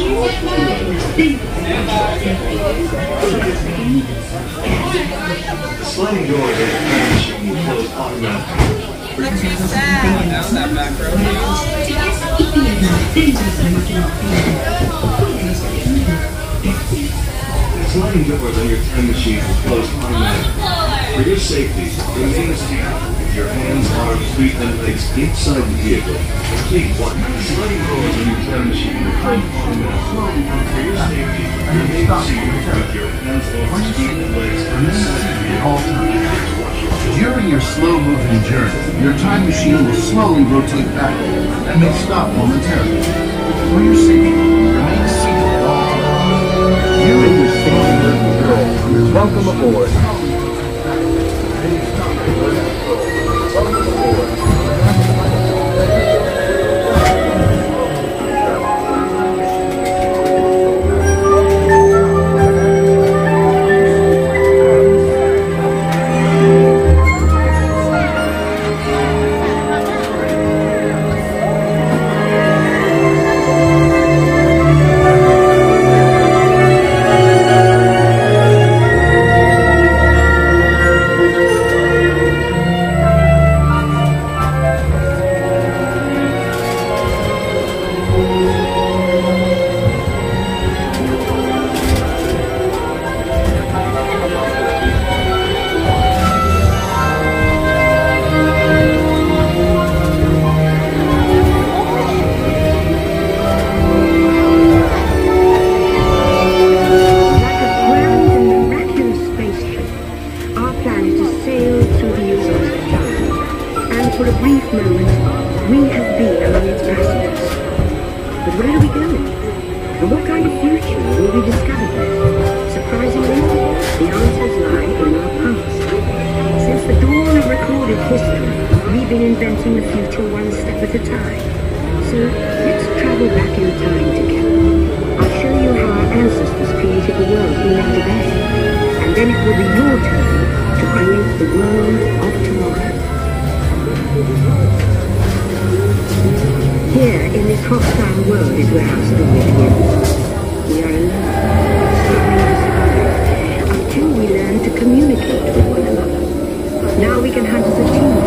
Sliding door of the time machine will close automatically. Sliding doors on your time machine will close automatically. For your safety, remain with your hands, arms, feet, and legs inside the vehicle. Please, one. The sliding doors on your time machine will close automatically. For your safety, remain seated with your hands, arms, feet, and legs inside the vehicle. During your slow-moving journey, your time machine will slowly rotate backward and may stop momentarily. For your safety, remain seated at all times. You and your safety little girl, welcome aboard. Created the world we know today. And then it will be your turn to create the world of tomorrow. Here, in this hostile world, is where our story begins. We are alone. Until we learn to communicate with one another. Now we can hunt as a team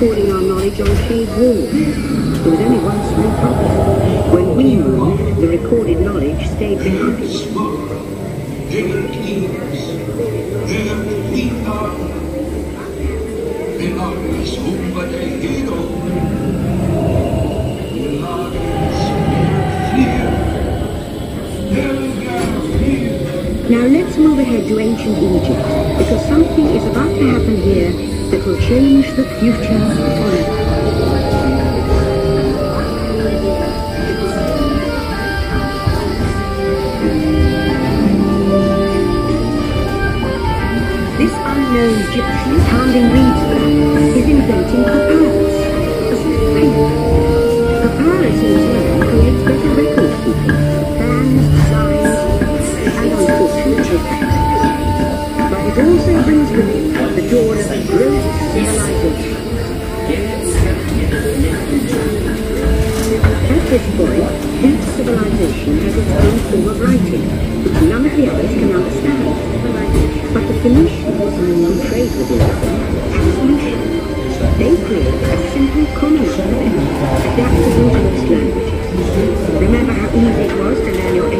recording our knowledge on shaved walls. There was only one small problem. When we moved, the recorded knowledge stayed behind. Didn't ears. There we are. Benares umbatehiro. Benares fear. Now let's ahead to ancient Egypt, because something is about to happen here that will change the future forever. This unknown Egyptian pounding reeds create a simple common alphabet, adaptable to most languages. Remember how easy it was to learn your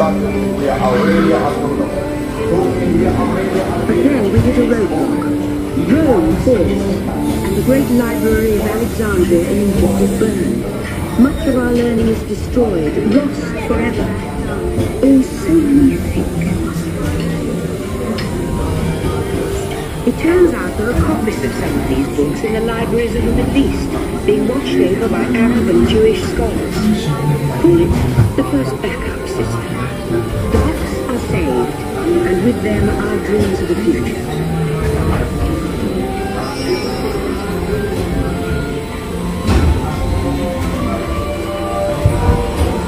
Amelia ad But then we hit a roadblock. Rome falls, the great library of Alexandria in Egypt is burned. Much of our learning is destroyed, lost forever. Oh, so think. It turns out there are copies of some of these books in the libraries of the Middle East, being watched over by Arab and Jewish scholars. Call it the.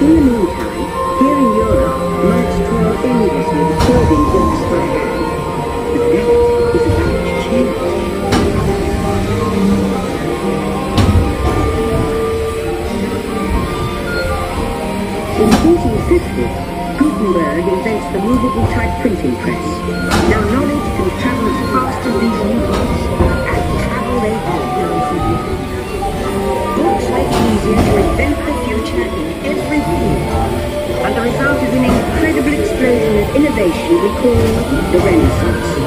In the meantime, here in Europe, monks toil endlessly recording books by hand. In 1450, Gutenberg invents the movable type printing press. Now knowledge can travel as fast as these new needles, and travel they do. Books make it easier to invent the future in every field. And the result is an incredible explosion of innovation we call the Renaissance.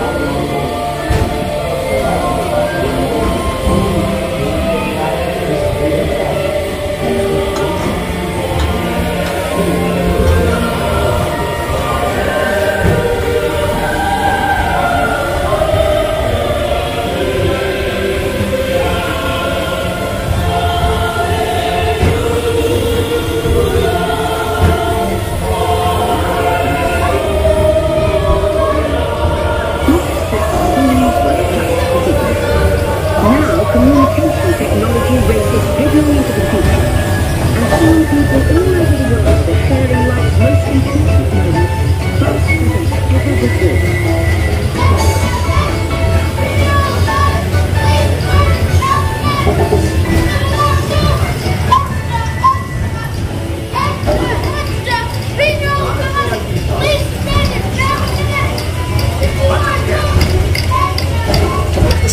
Communication technology races headlong into the future. And soon people all over the world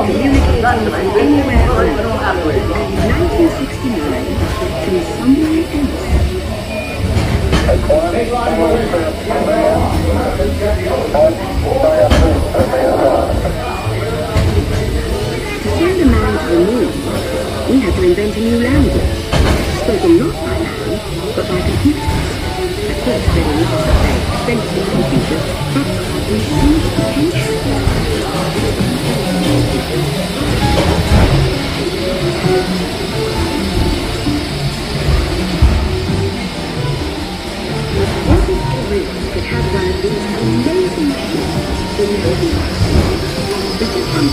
Anywhere on Earth. And 1969 to somewhere else. To send a man to the moon, we had to invent a new language, spoken not by man, but by computers. They were large, very expensive computers, but with huge potential.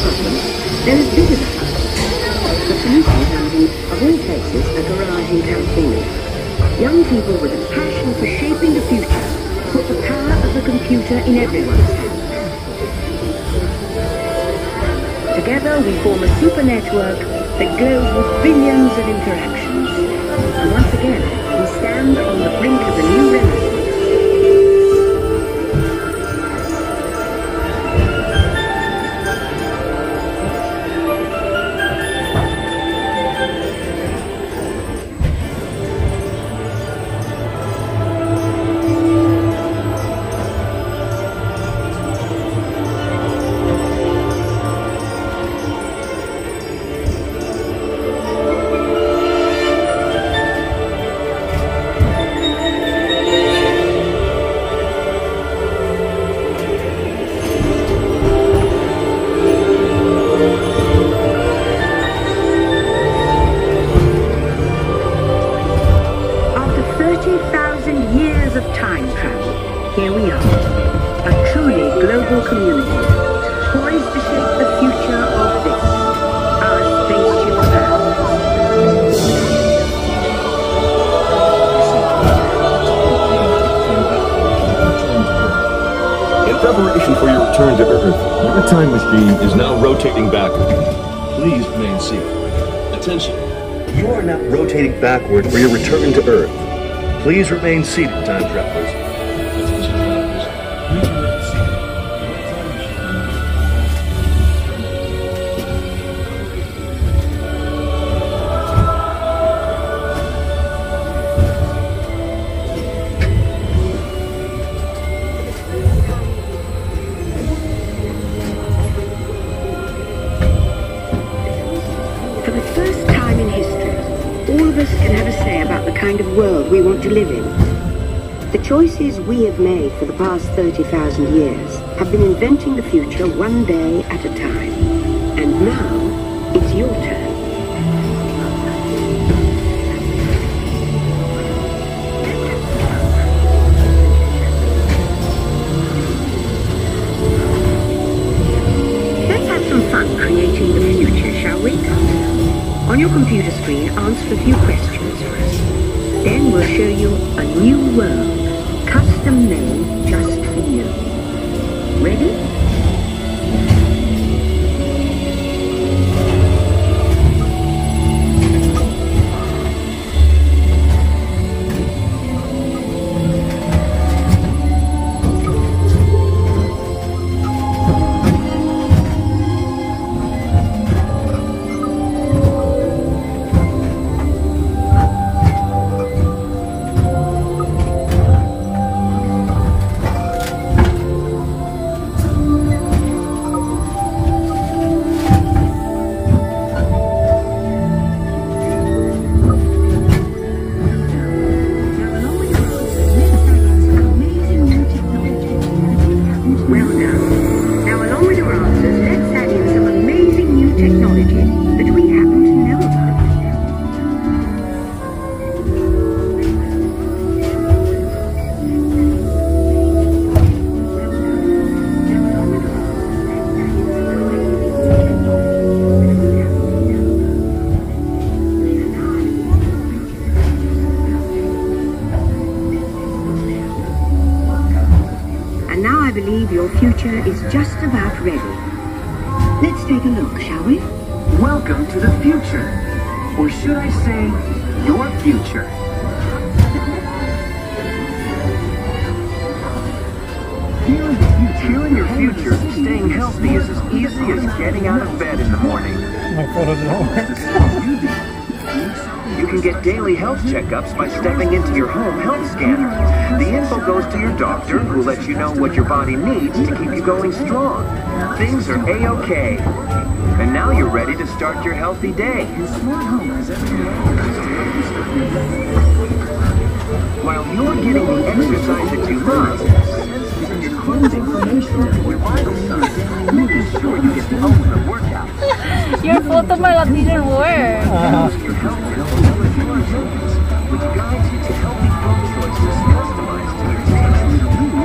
Problem. They're as big as. The solution found in, of all places, a garage in California. Young people with a passion for shaping the future put the power of the computer in everyone's hands. Together we form a super network that glows with billions of interactions. And once again, we stand on the brink of a new renaissance. of time travel, here we are, a truly global community, poised to shape the future of this, our spaceship Earth. In preparation for your return to Earth, your time machine is now rotating backward. Please remain seated. Attention. You are now rotating backward for your return to Earth. Please remain seated, time travelers. For the first time in history, all of us can have a say about the kind of world we want to live in. The choices we have made for the past 30,000 years have been inventing the future one day at a time. And now, On your computer screen, answer a few questions for us. Then we'll show you a new world, custom made just for you. Ready? I believe your future is just about ready. Let's take a look, shall we? Welcome to the future. Or should I say, your future. Here in future, here in your future, staying healthy is as easy as getting out of bed in the morning. My photos at home. You can get daily health checkups by stepping into your home health scanner. The info goes to your doctor, who lets you know what your body needs to keep you going strong. Things are a-okay. And now you're ready to start your healthy day. While you're getting the exercise that you love, your photo pala didn't work.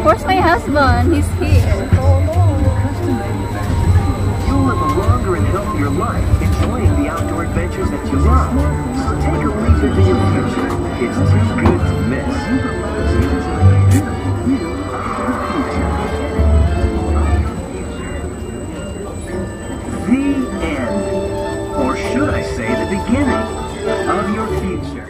Where's my husband? He's here. You'll live a longer and healthier life, enjoying the outdoor adventures that you love. So take a leap into your future. It's too good to miss. Say the beginning of your future.